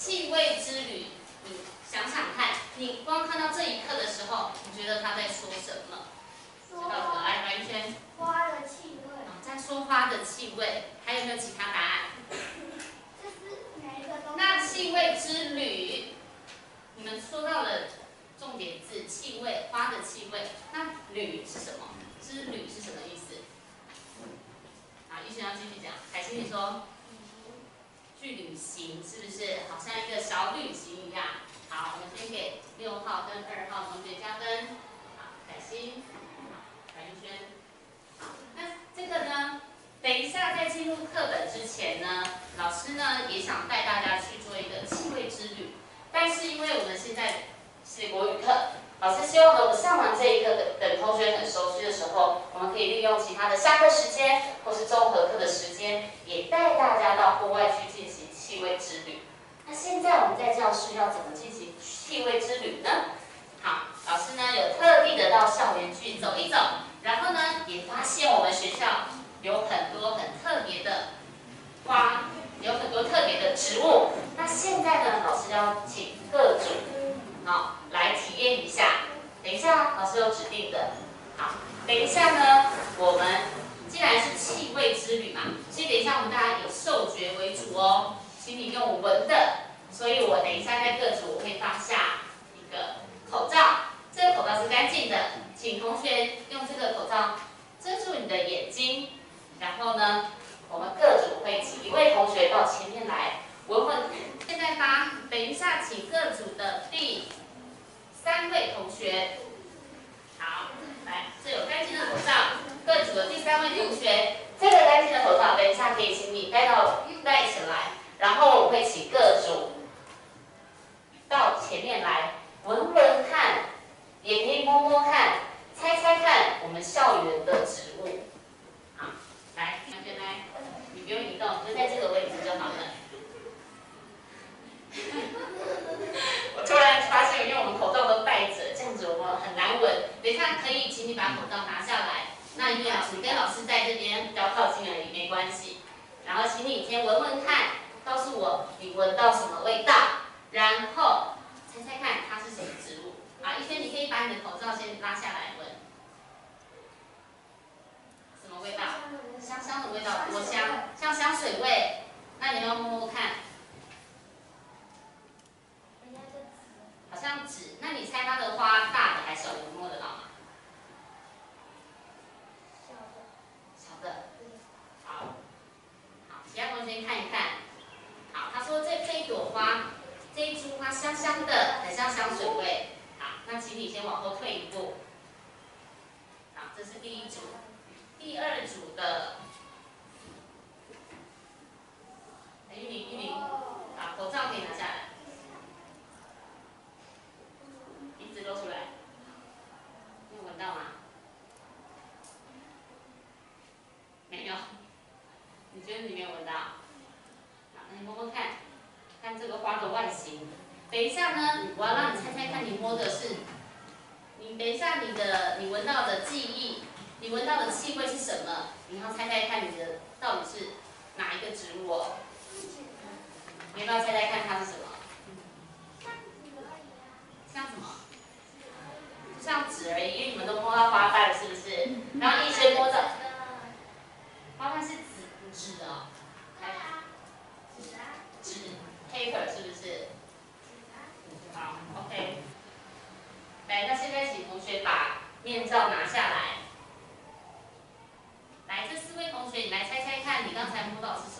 气味之旅，你想想看，你光看到这一刻的时候，你觉得他在说什么？知道可爱吗？一轩。花的气味。在说花的气味，还有没有其他答案？这是哪一个东西？那气味之旅，你们说到了重点字，气味，花的气味。那旅是什么？之旅是什么意思？好，医生要继续讲。海星，你说。去旅是好像一个小旅行一样？好，我们先给六号跟二号同学加分。好，海星，白玉轩。那这个呢？等一下在进入课本之前呢，老师呢也想带大家去做一个气味之旅。但是因为我们现在是国语课，老师希望呢我们上完这一课等等同学很熟悉的时候，我们可以利用其他的下课时间或是综合课的时间，也带大家到户外去进行。气味之旅，那现在我们在教室要怎么进行气味之旅呢？好，老师呢有特地的到校园去走一走，然后呢也发现我们学校有很多很特别的花，有很多特别的植物。那现在呢，老师要请各组好来体验一下。等一下，老师有指定的。好，等一下呢，我们既然是气味之旅嘛，所以等一下我们大家以嗅觉为主哦。请你用闻的，所以我等一下在各组我会放下一个口罩，这个口罩是干净的，请同学用这个口罩遮住你的眼睛，然后呢，我们各组会请一位同学到前面来闻闻。现在发，等一下请各组的第三位同学，好，来，这有干净的口罩，各组的第三位同学，这个干净的口罩，等一下可以请你戴到戴起来。然后我会请各组到前面来闻闻看，也可以摸摸看，猜猜看我们校园的植物。好，来，同学来，你不用移动，就在这个位置就好了。我突然发现，因为我们口罩都戴着，这样子我们很难闻。等一下可以请你把口罩拿下来。那因为老师跟老师在这边比较靠近而已，没关系。然后请你先闻闻。你闻到什么味道，然后猜猜看它是什么植物。啊，一轩，你可以把你的口罩先拉下来闻，什么味道？香香的味道，多香，像香水味。那你要摸摸看，好像纸。那你猜它的花大的还是小的？摸得到吗？小的。小的。好。好，其他同学看一看。他说：“这这一朵花，这一株花香香的，很像香水味。好，那请你先往后退一步。好，这是第一组，第二组的。玉玲，玉玲，把，口罩可以拿下来，鼻子露出来，有闻到吗？没有，你觉得你没有闻到？”好，那你摸摸看，看这个花的外形。等一下呢，我要让你猜猜看，你摸的是，你等一下你的你闻到的记忆，你闻到的气味是什么？你要猜猜看你的到底是哪一个植物哦？你要不要猜猜看它是什么？像什么？像纸而已，因为你们都摸到花瓣了，是不是？然后一些摸着，花瓣是纸纸哦，纸纸。paper 是不是？好，OK。来，那现在请同学把面罩拿下来。来，这四位同学，你来猜猜看，你刚才摸到是什么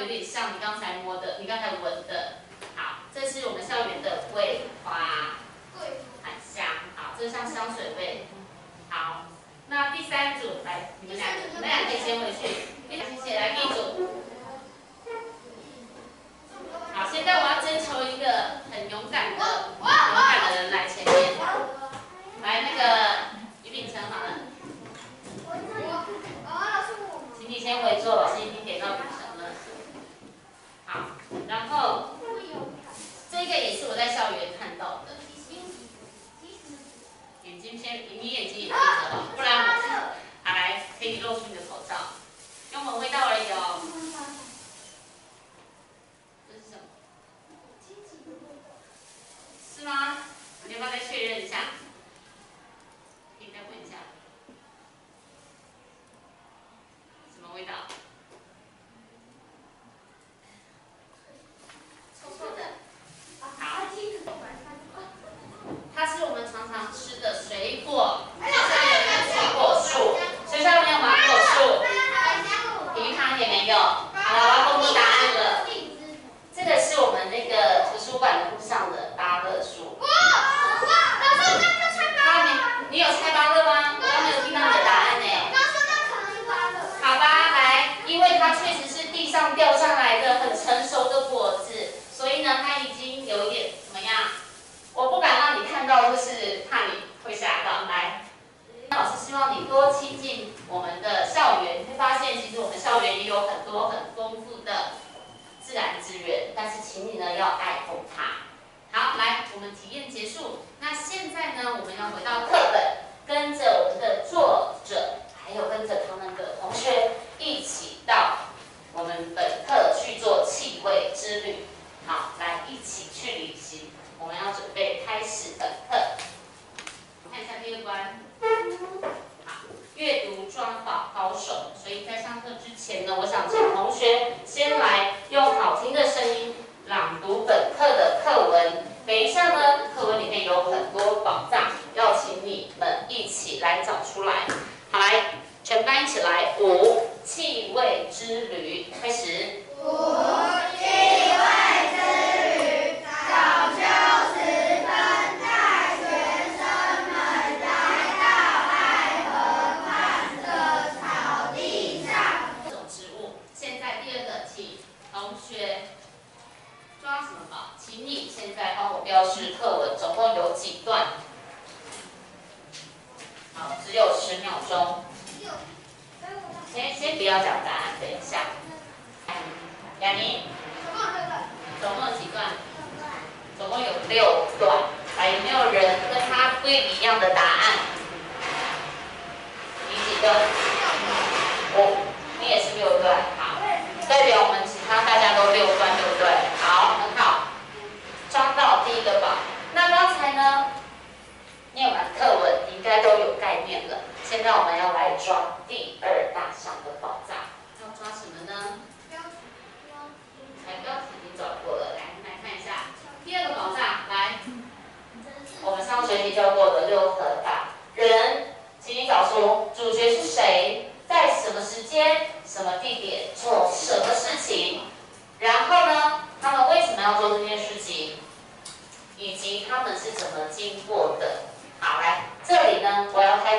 有点像你刚才摸的，你刚才闻的。好，这是我们校园的桂花，很香。好，这像香水味。好，那第三组来，你们两个，你们俩可以先回去。谢谢。来，第一组。好，现在我要征求一个很勇敢的、勇敢的人来前面。来，那个于炳成。好了。请你先回坐。请。我在校园看到的。眼睛先你眼睛也闭合了不然我还可以露出你的口罩用闻味道而已哦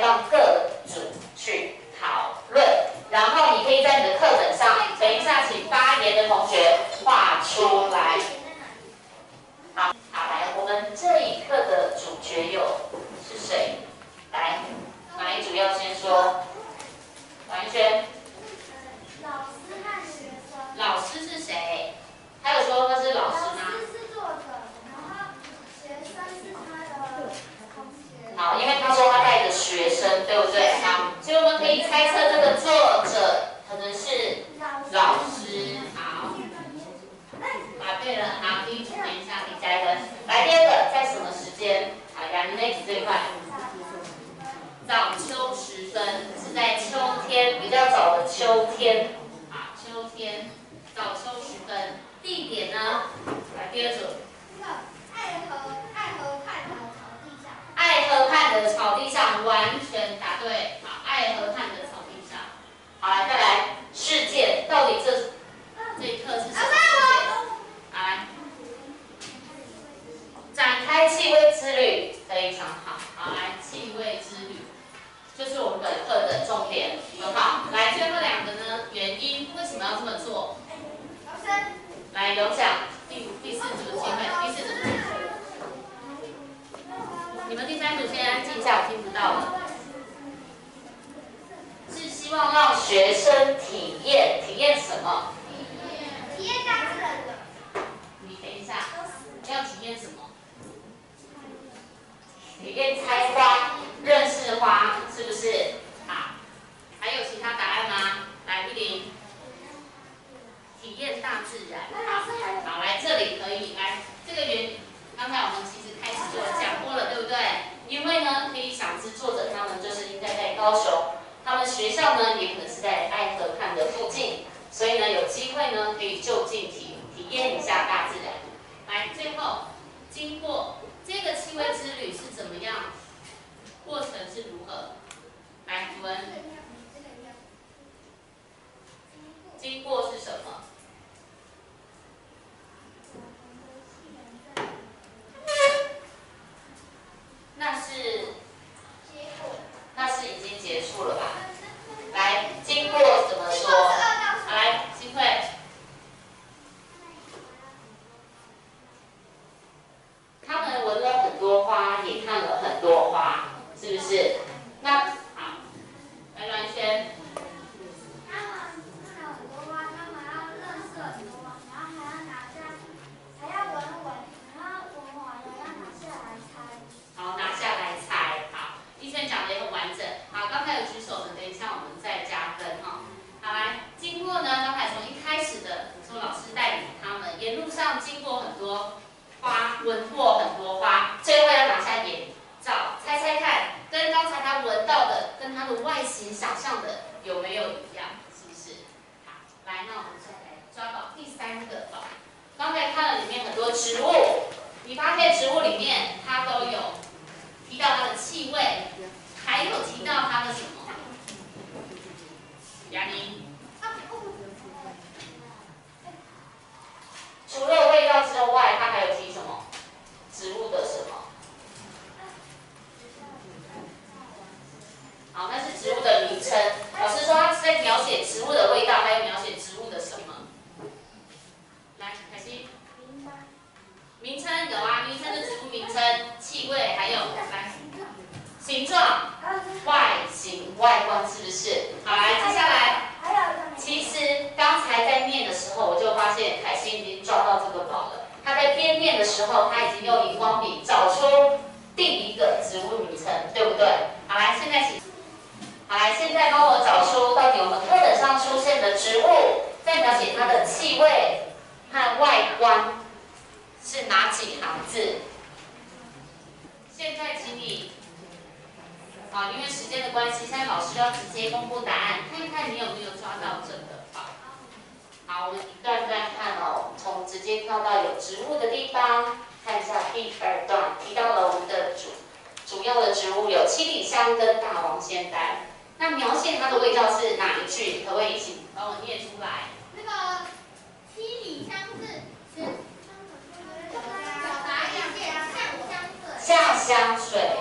呢，我要开放各组去讨论，然后你可以在你的课本上，等一下请发言的同学画出来。好，好，来，我们这一课的主角有是谁？来，哪一组要先说？王一轩，老师和学生。老师是谁？还有说他是老师吗？老师是作者，然后学生是他的同学。好，因为他说他带着学生，对不对？好，所以我们可以猜测这个作者可能是老师。好，答对了，好，第一组等一下你加一分。来，第二个，在什么时间？好，雅妮那题最快。早秋时分是在秋天，比较早的秋天。好，秋天，早秋时分。地点呢？来，第二组。爱河爱河畔的草地上。爱河畔的草地上，完全答对。好，爱河畔的草地上。好，来再来世界，到底这这一课是什么来展开气味之旅，非常好。好，来气味之旅，就是我们本课的重点，很好。来，最后两个呢？原因为什么要这么做？来，有奖，第第四组的机会，第四组。你们第三组先安静一下，我听不到了。是希望让角色体验，体验什么？体验大自然的。你等一下，要体验什么？体验采花，认识花，是不是？好，还有其他答案吗？来，依林。体验大自然。好，好，来这里可以来这个原，刚才我们其实开始就讲过了，对不对？因为呢，可以想知作者他们就是应该在高雄，他们学校呢也可能是在爱河畔的附近，所以呢有机会呢可以就近体体验一下大自然。来，最后经过这个气味之旅是怎么样？过程是如何？来，文，经过是什么？那是那是已经结束了吧？来，经过怎么说？来，机会。经过很多花，闻过很多花，最后要拿下眼罩，猜猜看，跟刚才他闻到的，外形想象的有没有一样？是不是？好，来，那我们再来抓到第三个宝。刚才看了里面很多植物，你发现植物里面它都有提到它的气味，还有提到它的什么？杨宁。除了味道之外，它还有提什么？植物的什么？好，那是植物的名称。老师说他是在描写植物的味道，还有描写植物的什么？来，凯西。名称有啊，名称的植物名称、气味，还有来形状、外形、外观，是不是？好，来，接下来。其实刚才在念的时候，我就发现凯西已经抓到这个宝了。他在边念的时候，他已经用荧光笔找出第一个植物名称，对不对？好，来，现在请，好来，现在帮我找出到底我们课本上出现的植物，在描写它的气味和外观是哪几行字？现在请你。好，因为时间的关系，现在老师要直接公布答案，看看你有没有抓到这个宝。好，我们一段段看哦，从直接跳到有植物的地方，看一下第二段提到了我们的主主要的植物有七里香跟大王仙丹。那描写它的味道是哪一句？可不可以一起帮我念出来？那个七里香是表达像香水。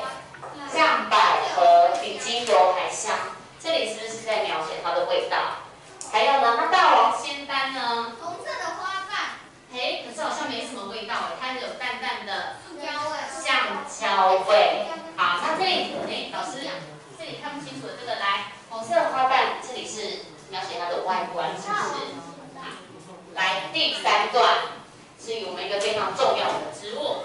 像百合比精油还香，这里是不是在描写它的味道？还有呢，那大王仙丹呢？红色的花瓣。哎，可是好像没什么味道哎，它有淡淡的香蕉味。橡胶味。好，那这里哎，老师，这里看不清楚的这个来，红色的花瓣，这里是描写它的外观，是不是？来，第三段是我们一个非常重要的植物，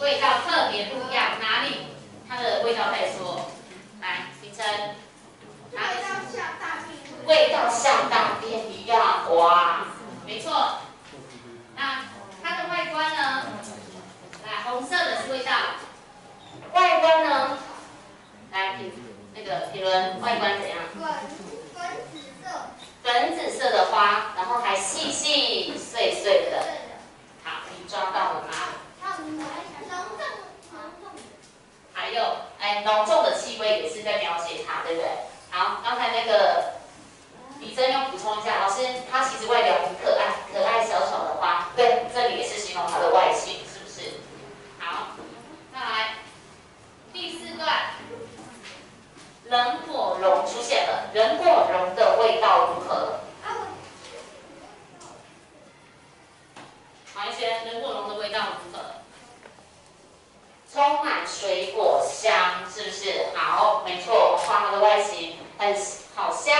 味道特别不一样，哪里？它的味道再说，来，名称。味道像大便。一样，哇，没错。那它的外观呢？来，红色的是味道。外观呢？来，那个评论，外观怎样？粉紫色的花，然后还细细碎碎的。好，你抓到了吗？还有，哎，浓重的气味也是在描写它，对不对？好，刚才那个李真又补充一下，老师，它其实外表很可爱，可爱小小的花，对，这里也是形容它的外形，是不是？好，再来第四段，人果蓉出现了，人果蓉的味道如何？好一些，人果蓉的味道如何？充满水果香，是不是？好，没错，画它的外形很好香，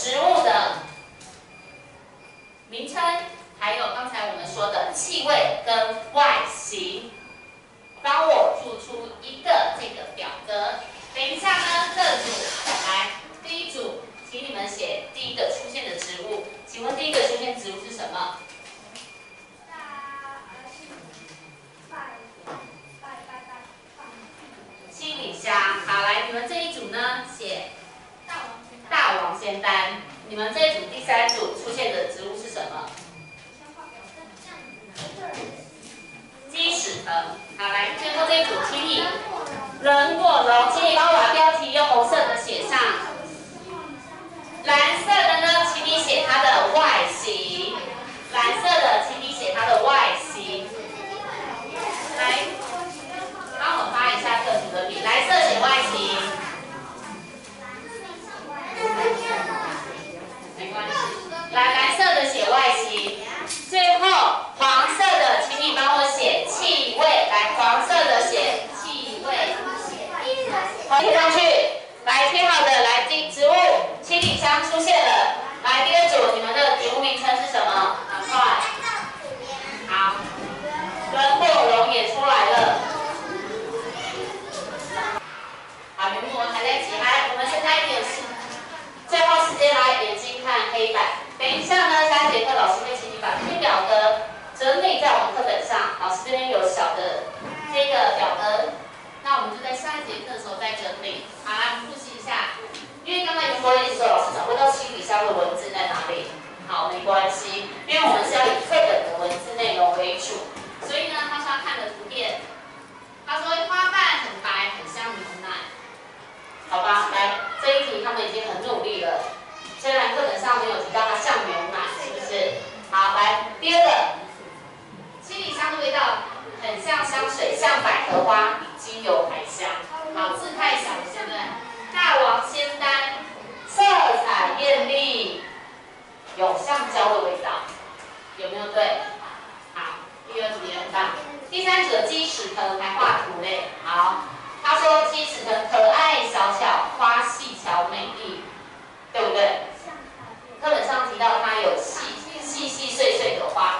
植物的名称还有刚才我们说的气味跟外形。帮我做出一个这个表格。等一下呢这组来第一组请你们写第一个出现的植物。请问第一个出现植物是什么？大青米虾好来你们这一组呢写大你们这一组第三组出现的植物是什么？鸡屎藤。好，来，最后这一组，请你人果龙，请你帮我把标题用红色的写上。蓝色的呢，请你写它的外形。蓝色的，请你写它的外形。来，帮我发一下各组的笔，蓝色写外形。没关系，来蓝色的写外形。最后黄色的，请你帮我写气味。来，黄色的写气味。贴上去。来，贴好的，来，植植物七里香出现了。来，第二组，你们的植物名称是什么？赶快。好，轮廓龙也出来了。好，你们我们还在一起，来，我们现在一点时，最后时间来眼睛看黑板。等一下呢，下一节课老师会请你把这些表格整理在我们课本上。老师这边有小的这个表格，那我们就在下一节课的时候再整理。好，来复习一下，因为刚刚云博一直说老师找不到七里香的文字在哪里。好，没关系，因为我们是要以课本的文字内容为主，所以呢，他说他看的图片，他说花瓣很白，很像牛奶。好吧，来这一题他们已经很努力了。虽然课本上没有提到它像牛奶，是不是？好，来第二个，七里香的味道很像香水，像百合花，比精油还香。好，字太小了，对不对？大王仙丹，色彩艳丽，焦的味道，有没有对？好，第二组也很棒。第三组的鸡屎藤还画图嘞，好。他说鸡屎藤可爱小巧，花细巧美丽，对不对？课本上提到它有细细细碎碎的花